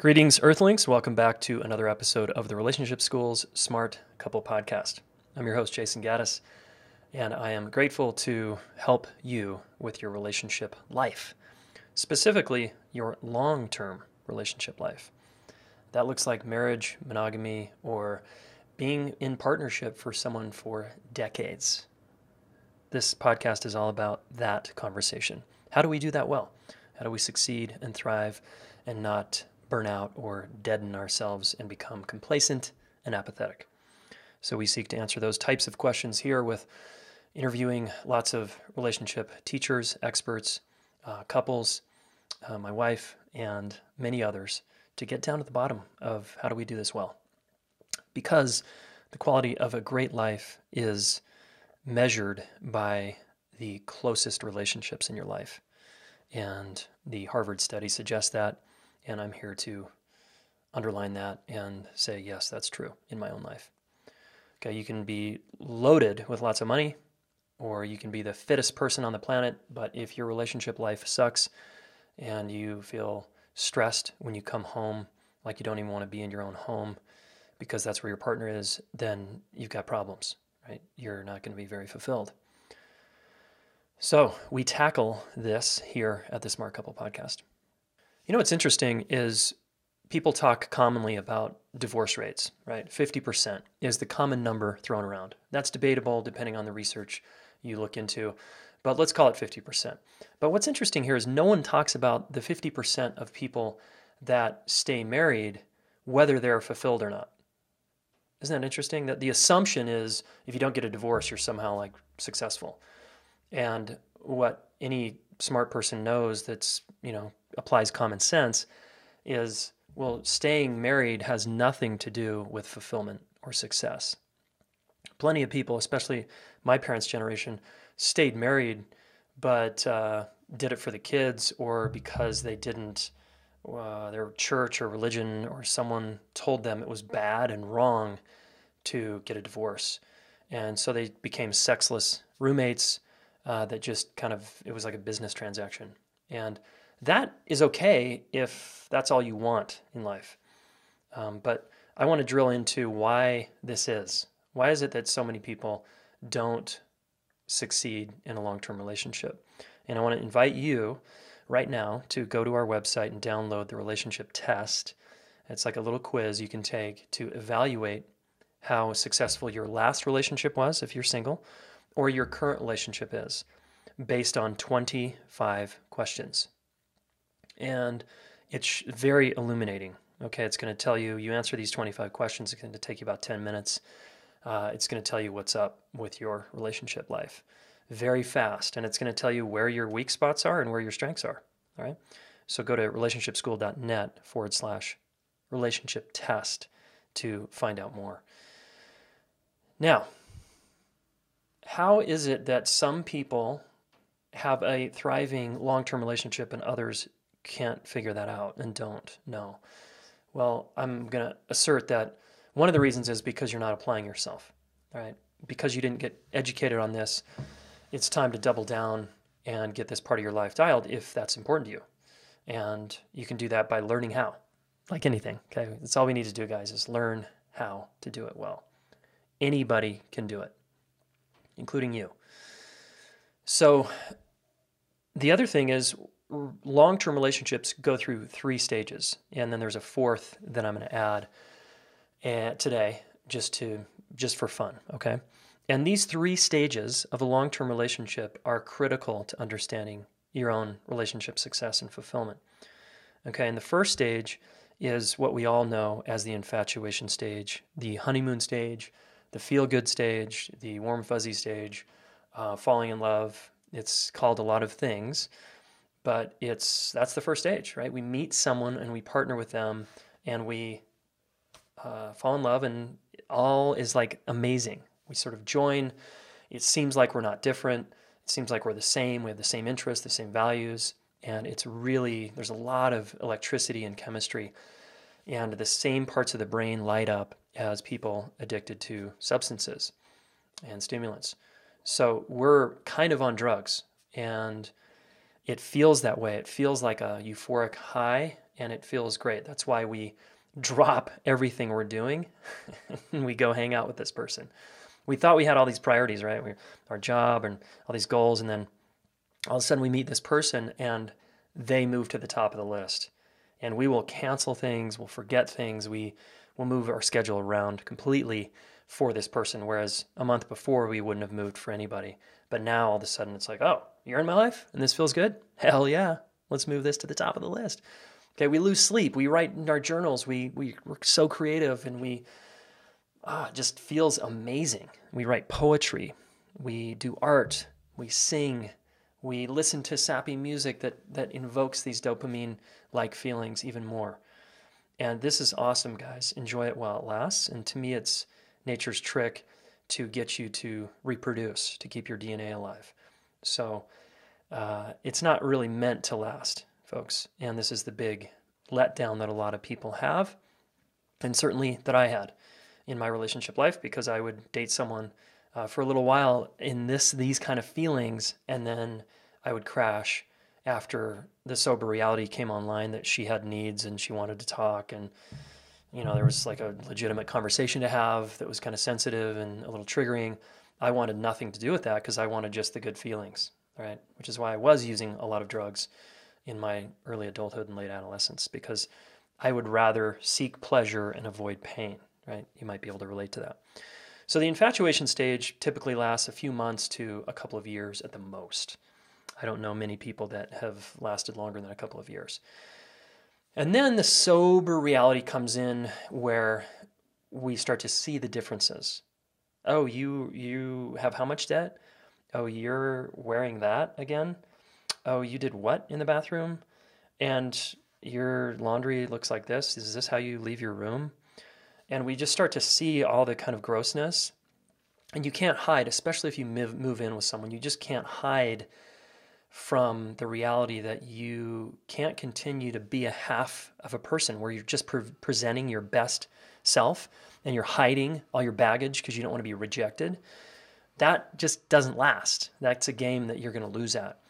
Greetings, Earthlings. Welcome back to another episode of the Relationship School's Smart Couple Podcast. I'm your host, Jayson Gaddis, and I am grateful to help you with your relationship life, specifically your long term relationship life. That looks like marriage, monogamy, or being in partnership for someone for decades. This podcast is all about that conversation. How do we do that well? How do we succeed and thrive and not burn out or deaden ourselves and become complacent and apathetic. So we seek to answer those types of questions here with interviewing lots of relationship teachers, experts, uh, couples, uh, my wife, and many others to get down to the bottom of how do we do this well. Because the quality of a great life is measured by the closest relationships in your life. And the Harvard study suggests that and I'm here to underline that and say, yes, that's true in my own life. Okay, you can be loaded with lots of money, or you can be the fittest person on the planet, but if your relationship life sucks and you feel stressed when you come home, like you don't even want to be in your own home because that's where your partner is, then you've got problems, right? You're not going to be very fulfilled. So, we tackle this here at the Smart Couple podcast. You know what's interesting is people talk commonly about divorce rates, right? 50% is the common number thrown around. That's debatable depending on the research you look into, but let's call it 50%. But what's interesting here is no one talks about the 50% of people that stay married, whether they're fulfilled or not. Isn't that interesting? That the assumption is if you don't get a divorce, you're somehow like successful. And what any smart person knows that's, you know, applies common sense is well, staying married has nothing to do with fulfillment or success. Plenty of people, especially my parents' generation, stayed married, but uh, did it for the kids or because they didn't, uh, their church or religion or someone told them it was bad and wrong to get a divorce. And so they became sexless roommates uh, that just kind of, it was like a business transaction. And that is okay if that's all you want in life. Um, but I want to drill into why this is. Why is it that so many people don't succeed in a long term relationship? And I want to invite you right now to go to our website and download the relationship test. It's like a little quiz you can take to evaluate how successful your last relationship was if you're single or your current relationship is based on 25 questions and it's very illuminating. Okay, it's going to tell you, you answer these 25 questions, it's going to take you about 10 minutes. Uh, it's going to tell you what's up with your relationship life very fast, and it's going to tell you where your weak spots are and where your strengths are. All right, so go to relationshipschool.net forward slash relationship test to find out more. Now, how is it that some people have a thriving long term relationship and others can't figure that out and don't know. Well, I'm going to assert that one of the reasons is because you're not applying yourself, right? Because you didn't get educated on this, it's time to double down and get this part of your life dialed if that's important to you. And you can do that by learning how, like anything. Okay. That's all we need to do, guys, is learn how to do it well. Anybody can do it, including you. So the other thing is long term relationships go through three stages. And then there's a fourth that I'm going to add uh, today just to just for fun, okay? And these three stages of a long term relationship are critical to understanding your own relationship success and fulfillment. Okay, and the first stage is what we all know as the infatuation stage, the honeymoon stage, the feel good stage, the warm fuzzy stage, uh, falling in love. It's called a lot of things but it's that's the first stage, right? We meet someone and we partner with them and we uh, fall in love, and all is like amazing. We sort of join. It seems like we're not different. It seems like we're the same. We have the same interests, the same values, and it's really there's a lot of electricity and chemistry, and the same parts of the brain light up as people addicted to substances and stimulants. So we're kind of on drugs, and it feels that way. It feels like a euphoric high and it feels great. That's why we drop everything we're doing and we go hang out with this person. We thought we had all these priorities, right? We, our job and all these goals. And then all of a sudden we meet this person and they move to the top of the list. And we will cancel things, we'll forget things, we will move our schedule around completely for this person. Whereas a month before, we wouldn't have moved for anybody. But now all of a sudden it's like, oh, you're in my life and this feels good? Hell yeah. Let's move this to the top of the list. Okay, we lose sleep. We write in our journals. We, we, we're so creative and we ah, just feels amazing. We write poetry. We do art. We sing. We listen to sappy music that, that invokes these dopamine like feelings even more. And this is awesome, guys. Enjoy it while it lasts. And to me, it's nature's trick to get you to reproduce, to keep your DNA alive. So uh, it's not really meant to last, folks. And this is the big letdown that a lot of people have, and certainly that I had in my relationship life because I would date someone uh, for a little while in this these kind of feelings, and then I would crash after the sober reality came online that she had needs and she wanted to talk and you know, there was like a legitimate conversation to have that was kind of sensitive and a little triggering. I wanted nothing to do with that because I wanted just the good feelings, right? Which is why I was using a lot of drugs in my early adulthood and late adolescence because I would rather seek pleasure and avoid pain, right? You might be able to relate to that. So the infatuation stage typically lasts a few months to a couple of years at the most. I don't know many people that have lasted longer than a couple of years. And then the sober reality comes in where we start to see the differences. Oh, you you have how much debt? Oh, you're wearing that again? Oh, you did what in the bathroom? And your laundry looks like this. Is this how you leave your room? And we just start to see all the kind of grossness. And you can't hide, especially if you move, in with someone. You just can't hide from the reality that you can't continue to be a half of a person where you're just pre- presenting your best self and you're hiding all your baggage because you don't want to be rejected. That just doesn't last. That's a game that you're going to lose at.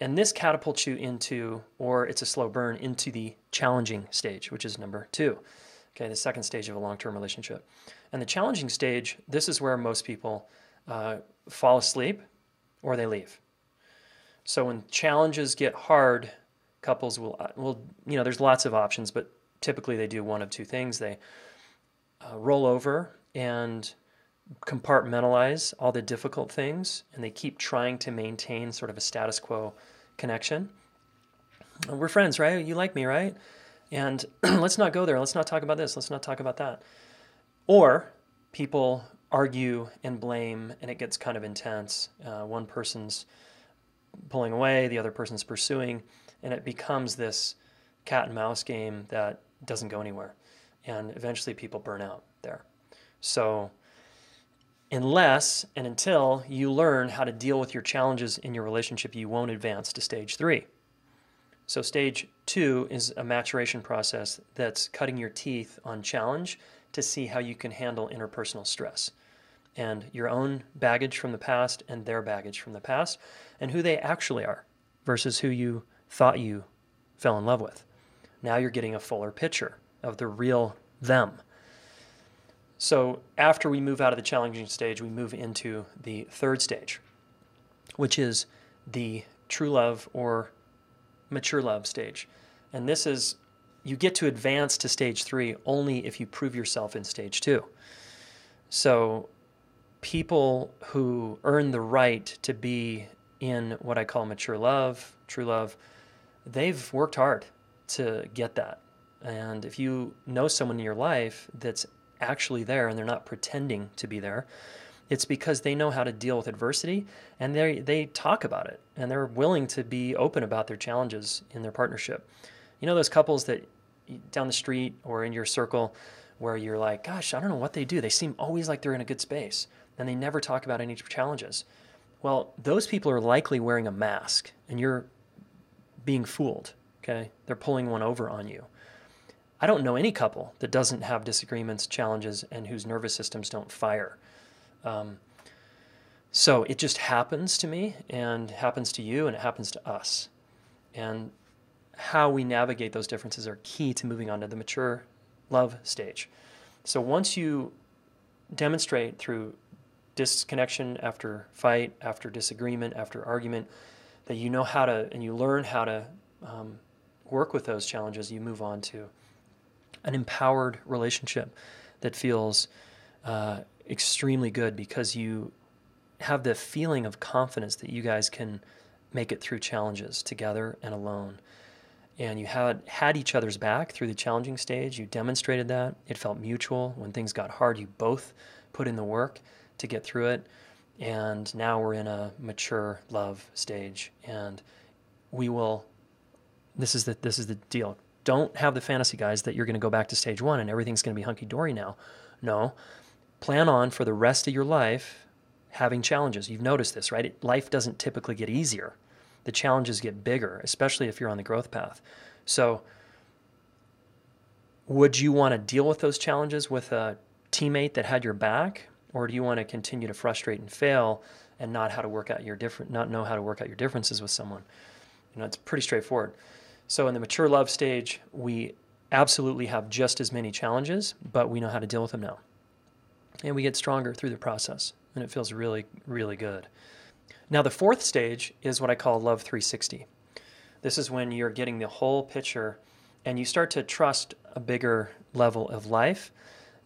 And this catapults you into, or it's a slow burn, into the challenging stage, which is number two. Okay, the second stage of a long term relationship. And the challenging stage, this is where most people uh, fall asleep or they leave. So when challenges get hard, couples will uh, will you know there's lots of options, but typically they do one of two things. They uh, roll over and compartmentalize all the difficult things, and they keep trying to maintain sort of a status quo connection. We're friends, right? You like me, right? And let's not go there. Let's not talk about this. Let's not talk about that. Or people argue and blame, and it gets kind of intense. Uh, one person's pulling away, the other person's pursuing, and it becomes this cat and mouse game that doesn't go anywhere. And eventually people burn out there. So, unless and until you learn how to deal with your challenges in your relationship, you won't advance to stage three. So, stage two is a maturation process that's cutting your teeth on challenge to see how you can handle interpersonal stress and your own baggage from the past and their baggage from the past and who they actually are versus who you thought you fell in love with. Now you're getting a fuller picture of the real them. So after we move out of the challenging stage, we move into the third stage, which is the true love or mature love stage. And this is, you get to advance to stage three only if you prove yourself in stage two. So people who earn the right to be in what I call mature love, true love, they've worked hard to get that. And if you know someone in your life that's actually there and they're not pretending to be there, it's because they know how to deal with adversity and they they talk about it and they're willing to be open about their challenges in their partnership. You know those couples that down the street or in your circle where you're like, gosh, I don't know what they do. They seem always like they're in a good space and they never talk about any challenges. Well, those people are likely wearing a mask and you're being fooled, okay? They're pulling one over on you. I don't know any couple that doesn't have disagreements, challenges, and whose nervous systems don't fire. Um, so it just happens to me and happens to you and it happens to us. And how we navigate those differences are key to moving on to the mature love stage. So once you demonstrate through disconnection after fight, after disagreement, after argument, that you know how to and you learn how to um, work with those challenges, you move on to an empowered relationship that feels uh, extremely good because you have the feeling of confidence that you guys can make it through challenges together and alone. And you had had each other's back through the challenging stage. You demonstrated that. It felt mutual. When things got hard, you both put in the work to get through it. And now we're in a mature love stage. And we will this is the this is the deal. Don't have the fantasy guys that you're going to go back to stage 1 and everything's going to be hunky dory now. No. Plan on for the rest of your life having challenges. You've noticed this, right? life doesn't typically get easier. The challenges get bigger, especially if you're on the growth path. So, would you want to deal with those challenges with a teammate that had your back, or do you want to continue to frustrate and fail and not how to work out your different, not know how to work out your differences with someone? You know, it's pretty straightforward. So, in the mature love stage, we absolutely have just as many challenges, but we know how to deal with them now, and we get stronger through the process and it feels really, really good. Now, the fourth stage is what I call Love 360. This is when you're getting the whole picture and you start to trust a bigger level of life,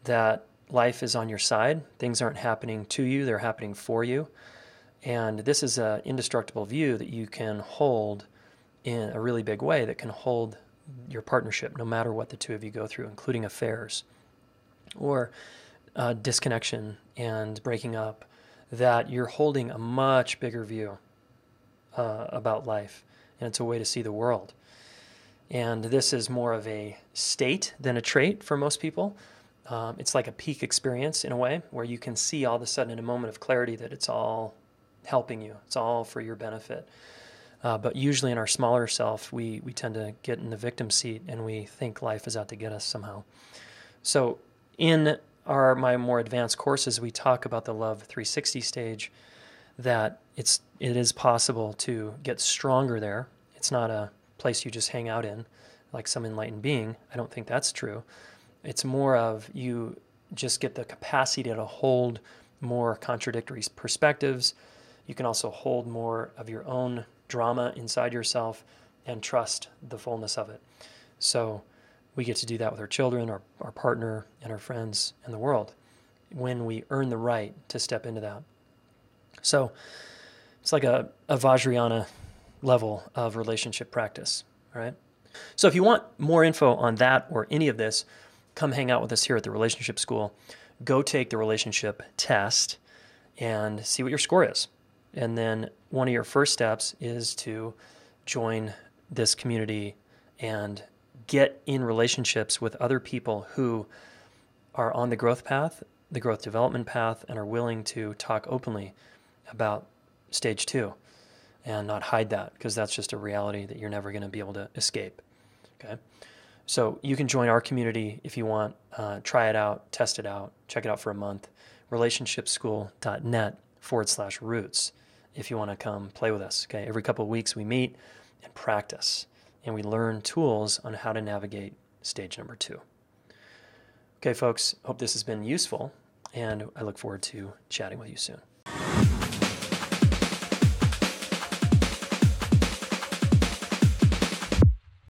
that life is on your side. Things aren't happening to you, they're happening for you. And this is an indestructible view that you can hold in a really big way that can hold your partnership no matter what the two of you go through, including affairs or uh, disconnection and breaking up, that you're holding a much bigger view uh, about life. And it's a way to see the world. And this is more of a state than a trait for most people. Um, it's like a peak experience in a way where you can see all of a sudden in a moment of clarity that it's all helping you, it's all for your benefit. Uh, but usually in our smaller self, we, we tend to get in the victim seat and we think life is out to get us somehow. So, in our my more advanced courses, we talk about the Love 360 stage. That it's it is possible to get stronger there. It's not a place you just hang out in, like some enlightened being. I don't think that's true. It's more of you just get the capacity to hold more contradictory perspectives. You can also hold more of your own drama inside yourself and trust the fullness of it. So we get to do that with our children, our, our partner, and our friends and the world when we earn the right to step into that. So it's like a, a Vajrayana level of relationship practice, right? So if you want more info on that or any of this, come hang out with us here at the Relationship School. Go take the relationship test and see what your score is. And then one of your first steps is to join this community and get in relationships with other people who are on the growth path, the growth development path, and are willing to talk openly about stage two and not hide that because that's just a reality that you're never going to be able to escape. Okay. So you can join our community if you want. Uh, try it out, test it out, check it out for a month. Relationshipschool.net forward slash roots if you want to come play with us. Okay. Every couple of weeks we meet and practice and we learn tools on how to navigate stage number two. Okay, folks, hope this has been useful, and I look forward to chatting with you soon.